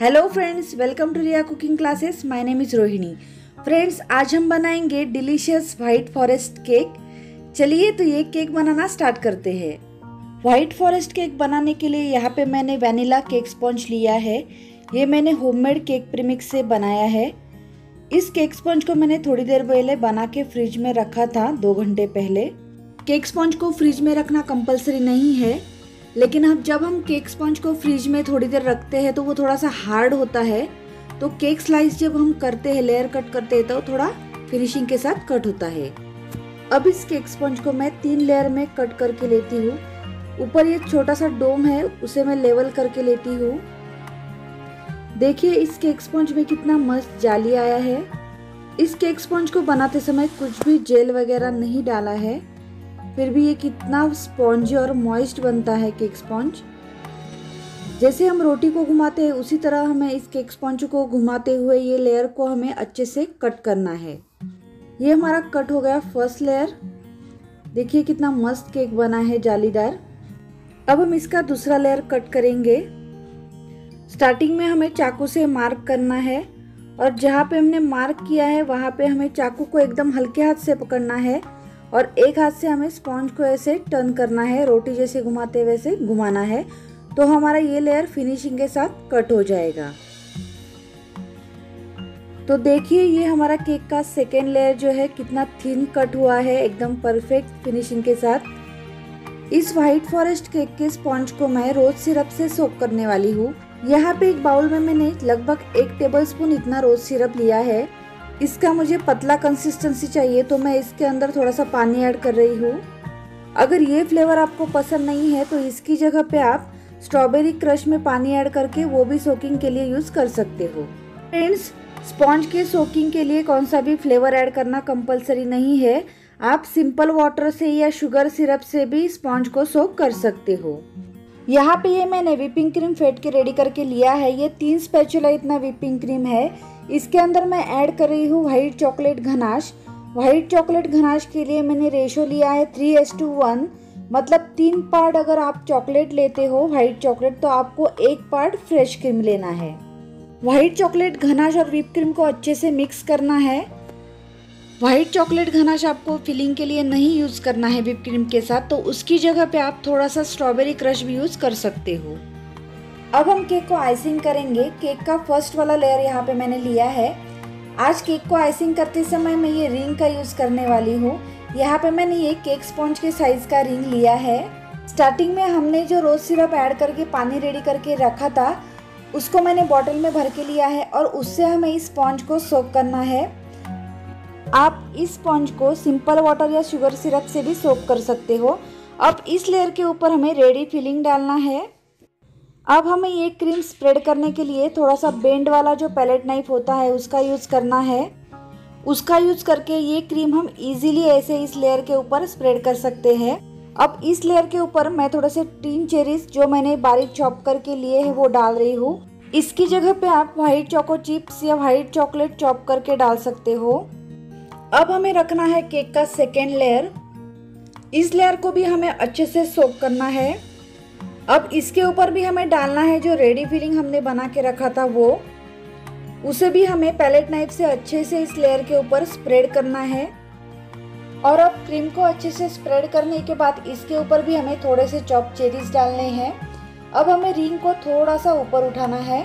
Hello friends welcome to Riya cooking classes my name is Rohini friends आज हम बनाएँगे delicious white forest cake चलिए तो ये केक बनाना स्टार्ट करते हैं। वाइट फॉरेस्ट केक बनाने के लिए यहाँ पे मैंने वैनिला केक स्पॉन्ज लिया है। ये मैंने होममेड केक प्रीमिक्स से बनाया है। इस केक स्पॉन्ज को मैंने थोड़ी देर पहले बना के फ्रिज में रखा था, दो घंटे पहले। केक स्पॉन्ज को फ्रिज में रखना कंपलसरी नहीं है। लेकिन अब जब हम केक स्पॉन्ज को फ्रिज में थोड़ी देर रखते हैं तो वो थोड़ा सा हार्ड होता है। तो केक स्लाइस जब हम करते हैं, लेयर कट करते हैं तो थोड़ा फिनिशिंग के साथ कट होता है। अब इस केक स्पॉन्ज को मैं तीन लेयर में कट करके लेती हूँ। ऊपर ये छोटा सा डोम है, उसे मैं लेवल करके लेती हूँ। देखिए, इस केक स्पॉन्ज में कितना मस्त जाली आया है। इस केक स्पॉन्ज को बनाते समय कुछ भी जेल वगैरह नहीं डाला है। फिर भी ये कितना स्पॉन्जी और मॉइस्ट बनता है केक स्पॉन्ज? जैसे हम रोटी को घुमाते हैं, उसी तरह हमें इस केक स्पॉन्ज को घुमाते हुए ये लेयर को हमें अच्छे से कट करना है। ये हमारा कट हो गया फ़र्स्ट लेयर। देखिए कितना मस्त केक बना है जालीदार। अब हम इसका दूसरा लेयर कट करेंगे। स्टार्टिंग में हमें चाकू से मार्क करना है और जहाँ पे हमने मार्क किया है, वहाँ पे हमें चाकू को एकदम हल्के हाथ से पकड़ना है। और एक हाथ से हमें स्पॉन्ज को ऐसे टर्न करना है, रोटी जैसे घुमाते वैसे घुमाना है तो हमारा ये लेयर फिनिशिंग के साथ कट हो जाएगा। तो देखिए, ये हमारा केक का सेकेंड लेयर जो है, कितना थिन कट हुआ है, एकदम परफेक्ट फिनिशिंग के साथ। इस व्हाइट फॉरेस्ट केक के स्पॉन्ज को मैं रोज सिरप से सोप करने वाली हूँ। यहाँ पे एक बाउल में मैंने लगभग एक टेबल स्पून इतना रोज सिरप लिया है। इसका मुझे पतला कंसिस्टेंसी चाहिए तो मैं इसके अंदर थोड़ा सा पानी ऐड कर रही हूँ। अगर ये फ्लेवर आपको पसंद नहीं है तो इसकी जगह पे आप स्ट्रॉबेरी क्रश में पानी ऐड करके वो भी सोकिंग के लिए यूज़ कर सकते हो। फ्रेंड्स स्पॉन्ज के सोकिंग के लिए कौन सा भी फ्लेवर ऐड करना कंपलसरी नहीं है। आप सिंपल वाटर से या शुगर सिरप से भी स्पॉन्ज को सोक कर सकते हो। यहाँ पे ये मैंने विपिंग क्रीम फेंट के रेडी करके लिया है। ये तीन स्पेचुला इतना विपिंग क्रीम है। इसके अंदर मैं ऐड कर रही हूँ white chocolate ganache. White chocolate ganache के लिए मैंने रेशो लिया है थ्री एस टू वन मतलब तीन पार्ट अगर आप चॉकलेट लेते हो व्हाइट चॉकलेट तो आपको एक पार्ट फ्रेश क्रीम लेना है। व्हाइट चॉकलेट घनाश और व्हिप क्रीम को अच्छे से मिक्स करना है। व्हाइट चॉकलेट घनाश आपको फिलिंग के लिए नहीं यूज़ करना है व्हिप क्रीम के साथ तो उसकी जगह पे आप थोड़ा सा स्ट्रॉबेरी क्रश भी यूज़ कर सकते हो। अब हम केक को आइसिंग करेंगे। केक का फ़र्स्ट वाला लेयर यहाँ पे मैंने लिया है। आज केक को आइसिंग करते समय मैं ये रिंग का यूज़ करने वाली हूँ। यहाँ पे मैंने ये केक स्पॉन्ज के साइज़ का रिंग लिया है। स्टार्टिंग में हमने जो रोज़ सिरप ऐड करके, पानी रेडी करके रखा था, उसको मैंने बॉटल में भर के लिया है और उससे हमें इस स्पॉन्ज को सोक करना है। आप इस स्पॉन्ज को सिंपल वाटर या शुगर सिरप से भी सोक कर सकते हो। अब इस लेयर के ऊपर हमें रेडी फिलिंग डालना है। अब हमें ये क्रीम स्प्रेड करने के लिए थोड़ा सा बेंड वाला जो पैलेट नाइफ होता है, उसका यूज़ करना है। उसका यूज़ करके ये क्रीम हम इजीली ऐसे इस लेयर के ऊपर स्प्रेड कर सकते हैं। अब इस लेयर के ऊपर मैं थोड़े से तीन चेरीज जो मैंने बारीक चॉप करके लिए है, वो डाल रही हूँ। इसकी जगह पे आप व्हाइट चोको चिप्स या व्हाइट चॉकलेट चॉप करके डाल सकते हो। अब हमें रखना है केक का सेकेंड लेयर इस लेयर को भी हमें अच्छे से सोक करना है। अब इसके ऊपर भी हमें डालना है जो रेडी फिलिंग हमने बना के रखा था वो। उसे भी हमें पैलेट नाइफ से अच्छे से इस लेयर के ऊपर स्प्रेड करना है। और अब क्रीम को अच्छे से स्प्रेड करने के बाद इसके ऊपर भी हमें थोड़े से चॉप चेरीज डालने हैं। अब हमें रिंग को थोड़ा सा ऊपर उठाना है।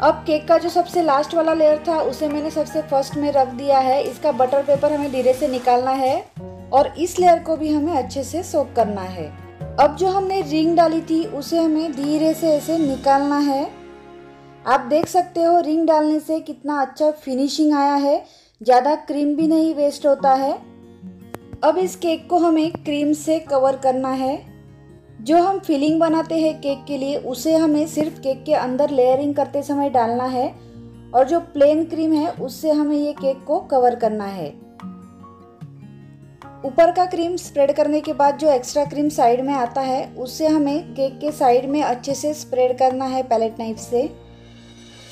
अब केक का जो सबसे लास्ट वाला लेयर था, उसे मैंने सबसे फ़र्स्ट में रख दिया है। इसका बटर पेपर हमें धीरे से निकालना है और इस लेयर को भी हमें अच्छे से सोक करना है। अब जो हमने रिंग डाली थी, उसे हमें धीरे से ऐसे निकालना है। आप देख सकते हो रिंग डालने से कितना अच्छा फिनिशिंग आया है। ज़्यादा क्रीम भी नहीं वेस्ट होता है। अब इस केक को हमें क्रीम से कवर करना है। जो हम फिलिंग बनाते हैं केक के लिए, उसे हमें सिर्फ़ केक के अंदर लेयरिंग करते समय डालना है। और जो प्लेन क्रीम है, उससे हमें ये केक को कवर करना है। ऊपर का क्रीम स्प्रेड करने के बाद जो एक्स्ट्रा क्रीम साइड में आता है उससे हमें केक के साइड में अच्छे से स्प्रेड करना है पैलेट नाइफ से।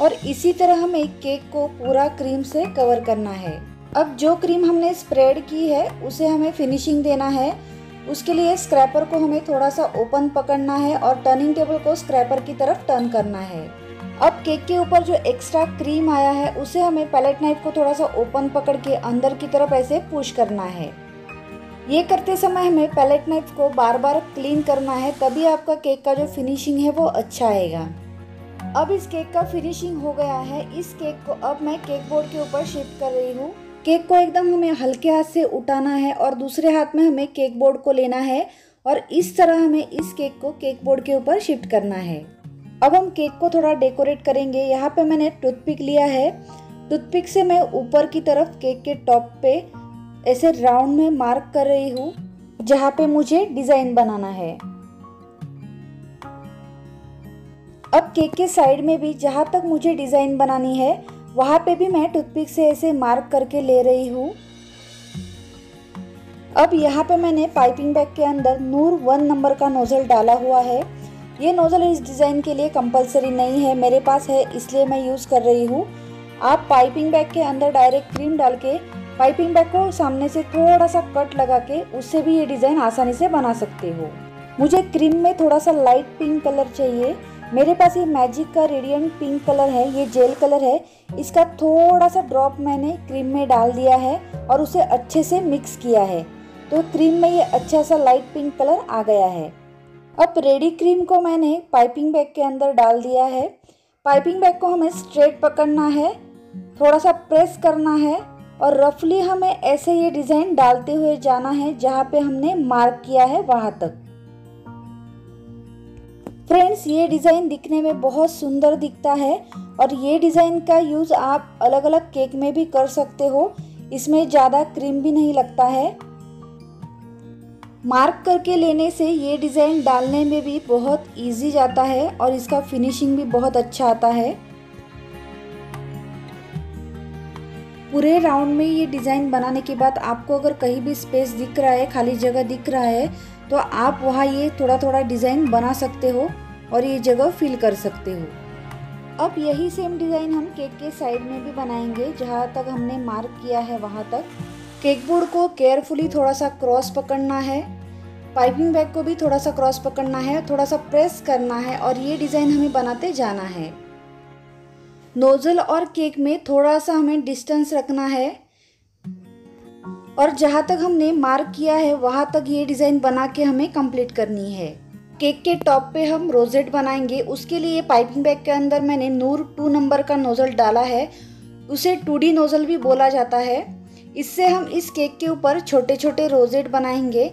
और इसी तरह हमें केक को पूरा क्रीम से कवर करना है। अब जो क्रीम हमने स्प्रेड की है, उसे हमें फिनिशिंग देना है। उसके लिए स्क्रैपर को हमें थोड़ा सा ओपन पकड़ना है और टर्निंग टेबल को स्क्रैपर की तरफ़ टर्न करना है। अब केक के ऊपर जो एक्स्ट्रा क्रीम आया है, उसे हमें पैलेट नाइफ को थोड़ा सा ओपन पकड़ के अंदर की तरफ़ ऐसे पुश करना है। ये करते समय हमें पैलेट नाइफ को बार बार क्लीन करना है, तभी आपका केक का जो फिनिशिंग है वो अच्छा आएगा। अब इस केक का फिनिशिंग हो गया है। इस केक को अब मैं केक बोर्ड के ऊपर शिफ्ट कर रही हूँ। केक को एकदम हमें हल्के हाथ से उठाना है और दूसरे हाथ में हमें केक बोर्ड को लेना है और इस तरह हमें इस केक को केक बोर्ड के ऊपर शिफ्ट करना है। अब हम केक को थोड़ा डेकोरेट करेंगे। यहाँ पे मैंने टूथपिक लिया है। टूथपिक से मैं ऊपर की तरफ़ केक के टॉप पे ऐसे राउंड में मार्क कर रही हूँ, जहाँ पे मुझे डिज़ाइन बनाना है। अब केक के साइड में भी जहाँ तक मुझे डिज़ाइन बनानी है, वहाँ पे भी मैं टूथपिक से ऐसे मार्क करके ले रही हूँ। अब यहाँ पे मैंने पाइपिंग बैग के अंदर नूर वन नंबर का नोजल डाला हुआ है। ये नोजल इस डिज़ाइन के लिए कंपलसरी नहीं है, मेरे पास है, इसलिए मैं यूज़ कर रही हूँ। आप पाइपिंग बैग के अंदर डायरेक्ट क्रीम डाल के पाइपिंग बैग को सामने से थोड़ा सा कट लगा के उससे भी ये डिज़ाइन आसानी से बना सकते हो। मुझे क्रीम में थोड़ा सा लाइट पिंक कलर चाहिए। मेरे पास ये मैजिक का रेडियंट पिंक कलर है, ये जेल कलर है। इसका थोड़ा सा ड्रॉप मैंने क्रीम में डाल दिया है और उसे अच्छे से मिक्स किया है। तो क्रीम में ये अच्छा सा लाइट पिंक कलर आ गया है। अब रेडी क्रीम को मैंने पाइपिंग बैग के अंदर डाल दिया है। पाइपिंग बैग को हमें स्ट्रेट पकड़ना है, थोड़ा सा प्रेस करना है। और रफली हमें ऐसे ये डिज़ाइन डालते हुए जाना है जहाँ पे हमने मार्क किया है वहाँ तक। फ्रेंड्स ये डिज़ाइन दिखने में बहुत सुंदर दिखता है और ये डिज़ाइन का यूज़ आप अलग अलग केक में भी कर सकते हो। इसमें ज़्यादा क्रीम भी नहीं लगता है। मार्क करके लेने से ये डिज़ाइन डालने में भी बहुत इजी जाता है और इसका फिनिशिंग भी बहुत अच्छा आता है। पूरे राउंड में ये डिज़ाइन बनाने के बाद आपको अगर कहीं भी स्पेस दिख रहा है, खाली जगह दिख रहा है तो आप वहाँ ये थोड़ा थोड़ा डिज़ाइन बना सकते हो और ये जगह फिल कर सकते हो। अब यही सेम डिज़ाइन हम केक के साइड में भी बनाएँगे, जहाँ तक हमने मार्क किया है वहाँ तक। केक बोर्ड को केयरफुली थोड़ा सा क्रॉस पकड़ना है। पाइपिंग बैग को भी थोड़ा सा क्रॉस पकड़ना है थोड़ा सा प्रेस करना है और ये डिज़ाइन हमें बनाते जाना है। नोजल और केक में थोड़ा सा हमें डिस्टेंस रखना है। और जहाँ तक हमने मार्क किया है, वहाँ तक ये डिज़ाइन बना के हमें कंप्लीट करनी है। केक के टॉप पे हम रोजेट बनाएँगे। उसके लिए पाइपिंग बैग के अंदर मैंने नूर टू नंबर का नोज़ल डाला है। उसे टू डी नोज़ल भी बोला जाता है। इससे हम इस केक के ऊपर छोटे छोटे रोजेट बनाएँगे।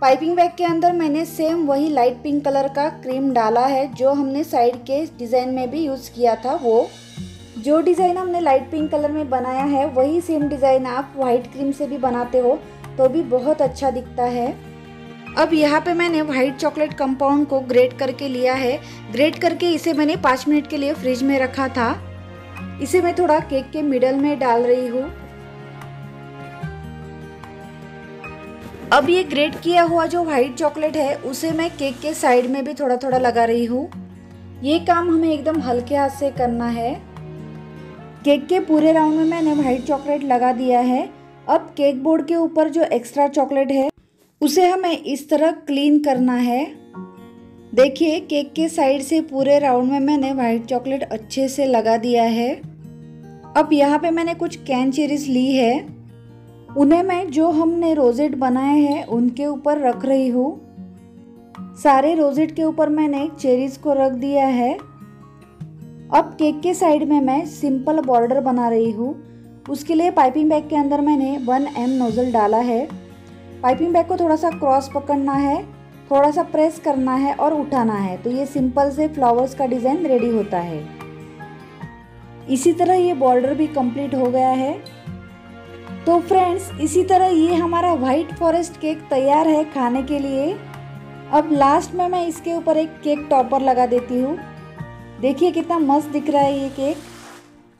पाइपिंग बैग के अंदर मैंने सेम वही लाइट पिंक कलर का क्रीम डाला है, जो हमने साइड के डिज़ाइन में भी यूज़ किया था वो। जो डिज़ाइन हमने लाइट पिंक कलर में बनाया है, वही सेम डिज़ाइन आप वाइट क्रीम से भी बनाते हो तो भी बहुत अच्छा दिखता है। अब यहाँ पे मैंने व्हाइट चॉकलेट कंपाउंड को ग्रेट करके लिया है। ग्रेट करके इसे मैंने पाँच मिनट के लिए फ्रिज में रखा था। इसे मैं थोड़ा केक के मिडल में डाल रही हूँ। अब ये ग्रेट किया हुआ जो व्हाइट चॉकलेट है, उसे मैं केक के साइड में भी थोड़ा थोड़ा लगा रही हूँ। ये काम हमें एकदम हल्के हाथ से करना है। केक के पूरे राउंड में मैंने व्हाइट चॉकलेट लगा दिया है। अब केक बोर्ड के ऊपर जो एक्स्ट्रा चॉकलेट है, उसे हमें इस तरह क्लीन करना है। देखिए, केक के साइड से पूरे राउंड में मैंने व्हाइट चॉकलेट अच्छे से लगा दिया है। अब यहाँ पे मैंने कुछ कैन चेरीज ली है। उन्हें मैं जो हमने रोजेट बनाए हैं, उनके ऊपर रख रही हूँ। सारे रोजेट के ऊपर मैंने चेरीज को रख दिया है। अब केक के साइड में मैं सिंपल बॉर्डर बना रही हूँ। उसके लिए पाइपिंग बैग के अंदर मैंने वन एम नोज़ल डाला है। पाइपिंग बैग को थोड़ा सा क्रॉस पकड़ना है, थोड़ा सा प्रेस करना है और उठाना है। तो ये सिंपल से फ्लावर्स का डिज़ाइन रेडी होता है। इसी तरह ये बॉर्डर भी कंप्लीट हो गया है। तो फ्रेंड्स इसी तरह ये हमारा वाइट फॉरेस्ट केक तैयार है खाने के लिए। अब लास्ट में मैं इसके ऊपर एक केक टॉपर लगा देती हूँ। देखिए कितना मस्त दिख रहा है ये केक।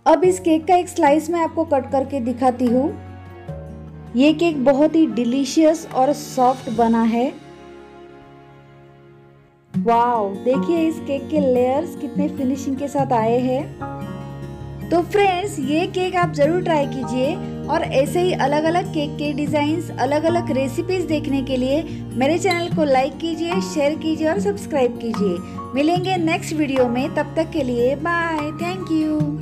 अब इस केक का एक स्लाइस मैं आपको कट करके दिखाती हूँ। ये केक बहुत ही डिलीशियस और सॉफ्ट बना है। वाओ देखिए इस केक के लेयर्स कितने फिनिशिंग के साथ आए हैं। तो फ्रेंड्स ये केक आप ज़रूर ट्राई कीजिए। और ऐसे ही अलग अलग केक के डिज़ाइंस अलग अलग रेसिपीज़ देखने के लिए मेरे चैनल को लाइक कीजिए शेयर कीजिए और सब्सक्राइब कीजिए। मिलेंगे नेक्स्ट वीडियो में, तब तक के लिए बाय थैंक यू